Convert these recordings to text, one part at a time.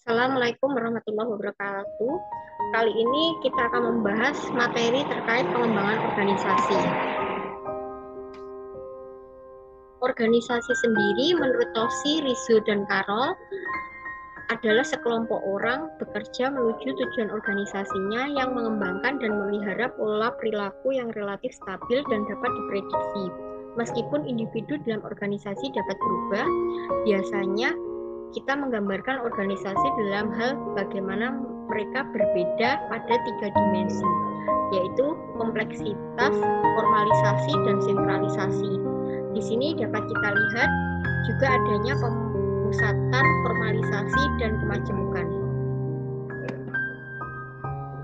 Assalamualaikum warahmatullahi wabarakatuh. Kali ini kita akan membahas materi terkait pengembangan organisasi. Organisasi sendiri menurut Tosi, Rizu, dan Karol adalah sekelompok orang bekerja menuju tujuan organisasinya yang mengembangkan dan memelihara pola perilaku yang relatif stabil dan dapat diprediksi. Meskipun individu dalam organisasi dapat berubah, biasanya kita menggambarkan organisasi dalam hal bagaimana mereka berbeda pada tiga dimensi, yaitu kompleksitas, formalisasi, dan sentralisasi. Di sini dapat kita lihat juga adanya pemusatan, formalisasi, dan kemajemukan.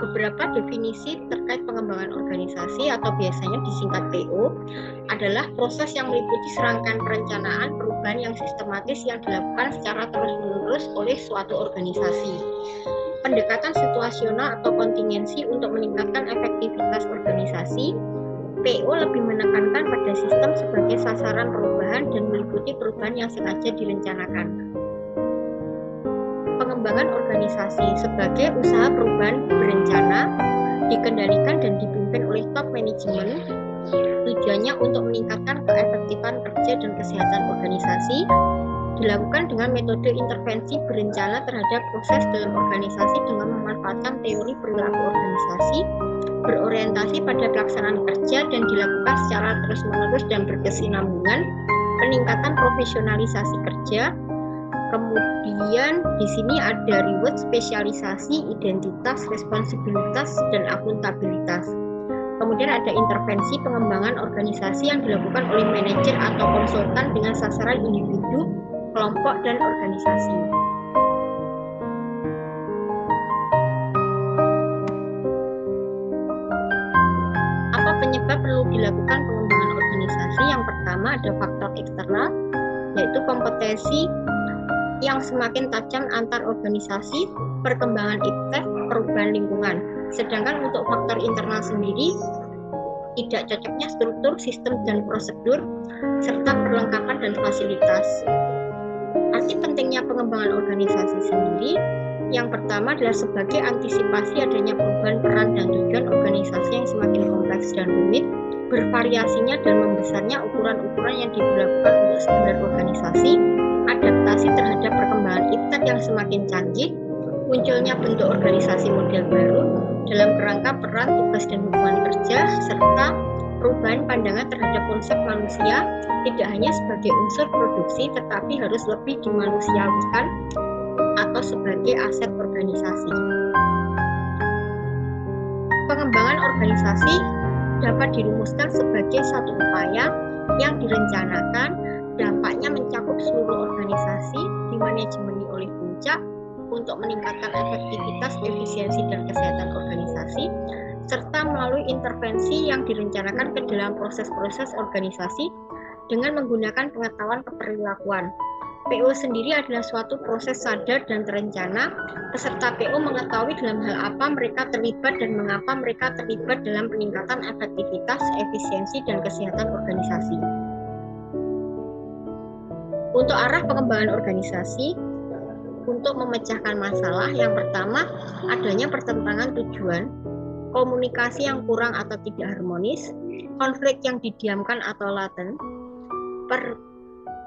Beberapa definisi terkait pengembangan organisasi atau biasanya disingkat PO adalah proses yang meliputi serangkaian perencanaan perubahan yang sistematis yang dilakukan secara terus-menerus oleh suatu organisasi. Pendekatan situasional atau kontingensi untuk meningkatkan efektivitas organisasi PO lebih menekankan pada sistem sebagai sasaran perubahan dan meliputi perubahan yang sengaja direncanakan pengembangan organisasi sebagai usaha perubahan berencana, dikendalikan dan dipimpin oleh top manajemen. Tujuannya untuk meningkatkan keefektifan kerja dan kesehatan dilakukan dengan metode intervensi berencana terhadap proses dalam organisasi dengan memanfaatkan teori perilaku organisasi, berorientasi pada pelaksanaan kerja dan dilakukan secara terus-menerus dan berkesinambungan, peningkatan profesionalisasi kerja, Kemudian di sini ada reward spesialisasi, identitas, responsibilitas, dan akuntabilitas. Kemudian ada intervensi pengembangan organisasi yang dilakukan oleh manajer atau konsultan dengan sasaran individu, kelompok, dan organisasi. Apa penyebab perlu dilakukan pengembangan organisasi? Yang pertama ada faktor eksternal, yaitu kompetensi yang semakin tajam antar organisasi, perkembangan iptek, perubahan lingkungan. Sedangkan untuk faktor internal sendiri, tidak cocoknya struktur, sistem, dan prosedur, serta perlengkapan dan fasilitas. Arti pentingnya pengembangan organisasi sendiri, yang pertama adalah sebagai antisipasi adanya perubahan peran dan tujuan organisasi yang semakin kompleks dan rumit, bervariasinya dan membesarnya ukuran-ukuran yang diberlakukan untuk standar organisasi, adaptasi terhadap perkembangan iptek yang semakin canggih, munculnya bentuk organisasi model baru dalam kerangka peran, tugas, dan hubungan kerja, serta perubahan pandangan terhadap konsep manusia tidak hanya sebagai unsur produksi tetapi harus lebih dimanusiawikan atau sebagai aset organisasi. Pengembangan organisasi dapat dirumuskan sebagai satu upaya yang direncanakan dampaknya mencakup seluruh organisasi dimanajemeni oleh puncak untuk meningkatkan efektivitas, efisiensi, dan kesehatan organisasi, serta melalui intervensi yang direncanakan ke dalam proses-proses organisasi dengan menggunakan pengetahuan keperilakuan. PO sendiri adalah suatu proses sadar dan terencana. Peserta PO mengetahui dalam hal apa mereka terlibat dan mengapa mereka terlibat dalam peningkatan efektivitas, efisiensi, dan kesehatan organisasi. Untuk arah pengembangan organisasi, untuk memecahkan masalah, yang pertama adanya pertentangan tujuan, komunikasi yang kurang atau tidak harmonis, konflik yang didiamkan atau laten, per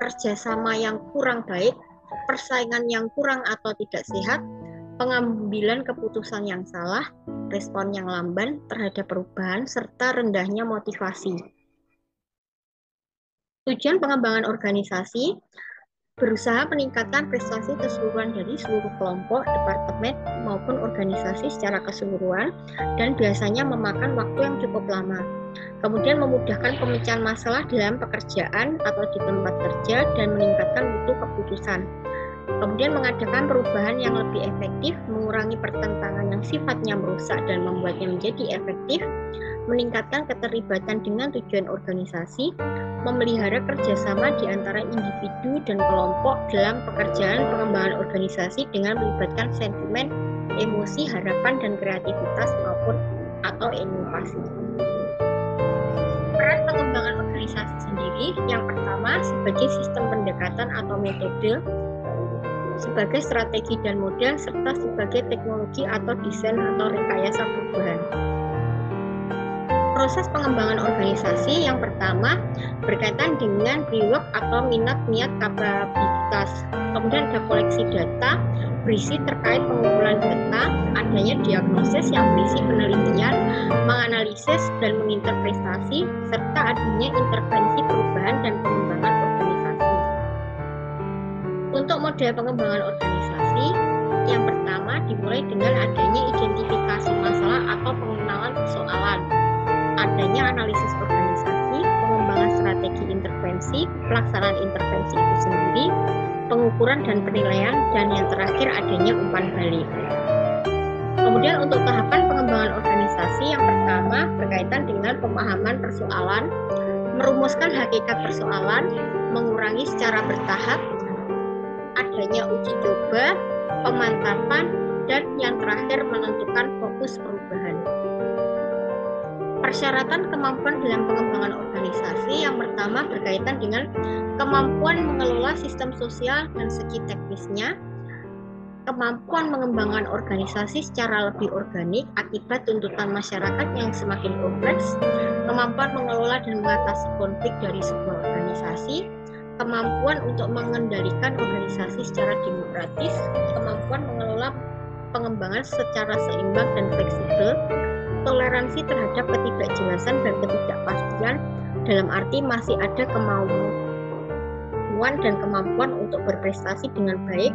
kerjasama yang kurang baik, persaingan yang kurang atau tidak sehat, pengambilan keputusan yang salah, respon yang lamban terhadap perubahan, serta rendahnya motivasi. Tujuan pengembangan organisasi berusaha meningkatkan prestasi keseluruhan dari seluruh kelompok, departemen, maupun organisasi secara keseluruhan, dan biasanya memakan waktu yang cukup lama. Kemudian memudahkan pemecahan masalah dalam pekerjaan atau di tempat kerja dan meningkatkan mutu keputusan. Kemudian mengadakan perubahan yang lebih efektif, mengurangi pertentangan yang sifatnya merusak dan membuatnya menjadi efektif, meningkatkan keterlibatan dengan tujuan organisasi, memelihara kerjasama di antara individu dan kelompok dalam pekerjaan pengembangan organisasi dengan melibatkan sentimen, emosi, harapan, dan kreativitas maupun atau inovasi. Peran pengembangan organisasi sendiri yang pertama sebagai sistem pendekatan atau metode sebagai strategi dan model serta sebagai teknologi atau desain atau rekayasa perubahan. Proses pengembangan organisasi yang pertama berkaitan dengan pre-work atau minat niat kapabilitas. Kemudian ada koleksi data berisi terkait pengumpulan data, adanya diagnosis yang berisi penelitian, menganalisis dan menginterpretasi, serta adanya intervensi perubahan dan pengembangan Untuk model pengembangan organisasi, yang pertama dimulai dengan adanya identifikasi masalah atau pengenalan persoalan, adanya analisis organisasi, pengembangan strategi intervensi, pelaksanaan intervensi itu sendiri, pengukuran dan penilaian, dan yang terakhir adanya umpan balik. Kemudian untuk tahapan pengembangan organisasi yang pertama berkaitan dengan pemahaman persoalan, merumuskan hakikat persoalan, mengurangi secara bertahap, adanya uji coba, pemantapan, dan yang terakhir menentukan fokus perubahan. Persyaratan kemampuan dalam pengembangan organisasi yang pertama berkaitan dengan kemampuan mengelola sistem sosial dan segi teknisnya, kemampuan mengembangkan organisasi secara lebih organik akibat tuntutan masyarakat yang semakin kompleks, kemampuan mengelola dan mengatasi konflik dari sebuah organisasi, kemampuan untuk mengendalikan organisasi secara demokratis, kemampuan mengelola pengembangan secara seimbang dan fleksibel, toleransi terhadap ketidakjelasan dan ketidakpastian dalam arti masih ada kemauan dan kemampuan untuk berprestasi dengan baik,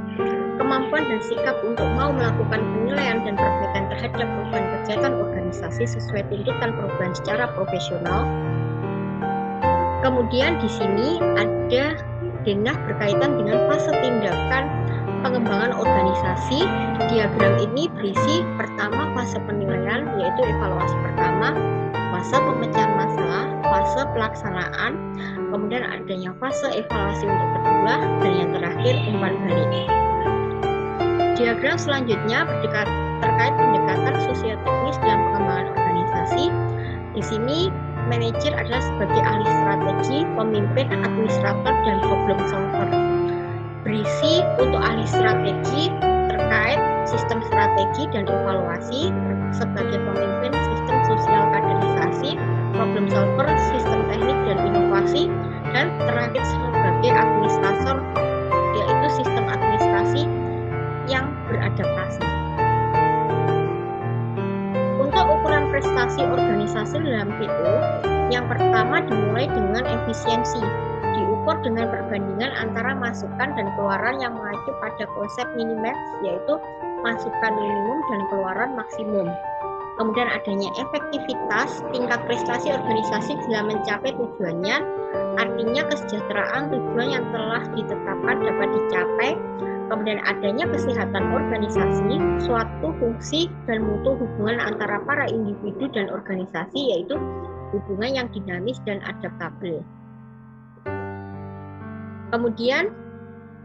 kemampuan dan sikap untuk mau melakukan penilaian dan perbaikan terhadap perubahan kegiatan organisasi sesuai tuntutan perubahan secara profesional. Kemudian di sini ada denah berkaitan dengan fase tindakan pengembangan organisasi. Diagram ini berisi pertama fase penilaian yaitu evaluasi pertama, fase pemecahan masalah, fase pelaksanaan, kemudian adanya fase evaluasi untuk kedua, dan yang terakhir umpan balik. Diagram selanjutnya berdekat, terkait pendekatan sosioteknis dalam pengembangan organisasi. Di sini manajer adalah sebagai ahli strategi, pemimpin, administrator, dan problem solver berisi untuk ahli strategi terkait sistem strategi dan evaluasi sebagai pemimpin sistem sosial kaderisasi, problem solver, sistem teknik dan inovasi, dan terakhir sebagai administrator yaitu sistem administrasi yang beradaptasi. Prestasi organisasi dalam PO, yang pertama dimulai dengan efisiensi diukur dengan perbandingan antara masukan dan keluaran yang mengacu pada konsep minimax yaitu masukan minimum dan keluaran maksimum. Kemudian adanya efektivitas, tingkat prestasi organisasi dalam mencapai tujuannya, artinya kesejahteraan tujuan yang telah ditetapkan dapat dicapai, kemudian adanya kesehatan organisasi, suatu fungsi dan mutu hubungan antara para individu dan organisasi yaitu hubungan yang dinamis dan adaptabel. Kemudian,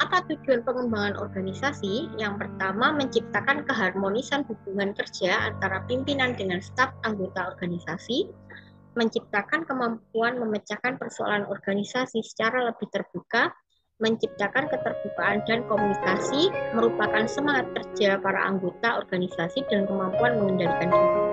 apa tujuan pengembangan organisasi? Yang pertama, menciptakan keharmonisan hubungan kerja antara pimpinan dengan staf anggota organisasi, menciptakan kemampuan memecahkan persoalan organisasi secara lebih terbuka, menciptakan keterbukaan dan komunikasi, merupakan semangat kerja para anggota organisasi dan kemampuan mengendalikan diri.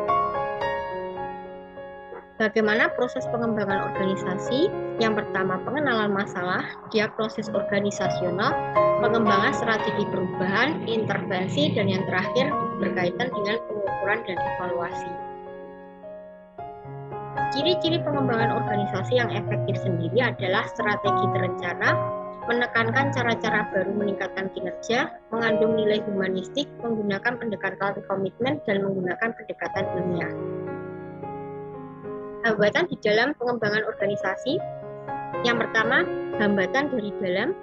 Bagaimana proses pengembangan organisasi? Yang pertama, pengenalan masalah, diagnosis organisasional, pengembangan strategi perubahan, intervensi, dan yang terakhir berkaitan dengan pengukuran dan evaluasi. Ciri-ciri pengembangan organisasi yang efektif sendiri adalah strategi terencana, menekankan cara-cara baru meningkatkan kinerja, mengandung nilai humanistik, menggunakan pendekatan komitmen, dan menggunakan pendekatan ilmiah hambatan di dalam pengembangan organisasi. Yang pertama, hambatan dari dalam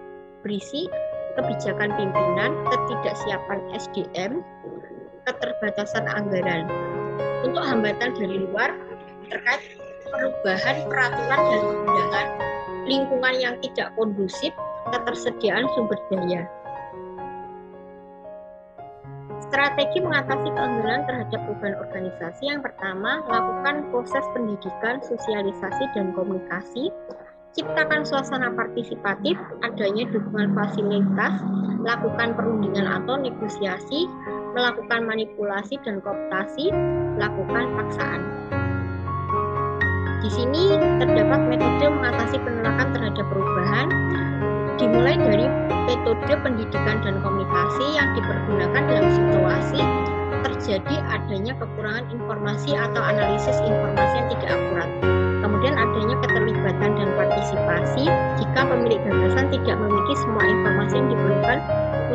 berisi kebijakan pimpinan, ketidaksiapan SDM, keterbatasan anggaran. Untuk hambatan dari luar terkait perubahan peraturan dan undangan, lingkungan yang tidak kondusif, ketersediaan sumber daya. Strategi mengatasi keengganan terhadap perubahan organisasi yang pertama, lakukan proses pendidikan, sosialisasi, dan komunikasi. ciptakan suasana partisipatif, adanya dukungan fasilitas, lakukan perundingan atau negosiasi, melakukan manipulasi dan kooptasi, lakukan paksaan. Di sini terdapat metode mengatasi penolakan terhadap perubahan, dimulai dari metode pendidikan dan komunikasi yang dipergunakan dalam situasi terjadi adanya kekurangan informasi atau analisis informasi yang tidak akurat. Kemudian adanya keterlibatan dan partisipasi jika pemilik gagasan tidak memiliki semua informasi yang diperlukan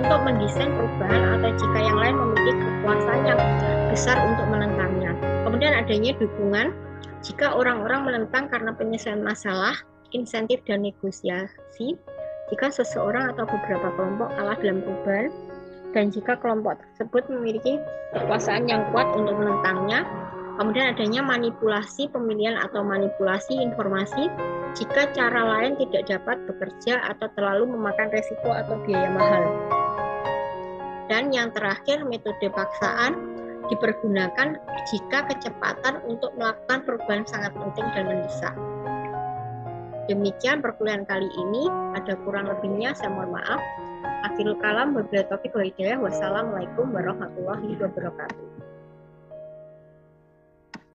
untuk mendesain perubahan atau jika yang lain memiliki kekuasaan yang besar untuk menentangnya. Kemudian adanya dukungan jika orang-orang menentang karena penyelesaian masalah, insentif dan negosiasi, jika seseorang atau beberapa kelompok kalah dalam perubahan, dan jika kelompok tersebut memiliki kekuasaan yang kuat untuk menentangnya, kemudian adanya manipulasi pemilihan atau manipulasi informasi jika cara lain tidak dapat bekerja atau terlalu memakan resiko atau biaya mahal. Dan yang terakhir, metode paksaan dipergunakan jika kecepatan untuk melakukan perubahan sangat penting dan mendesak. Demikian perkuliahan kali ini, ada kurang lebihnya saya mohon maaf. Akhirul kalam, wabillahi hidayah. Wassalamualaikum warahmatullahi wabarakatuh.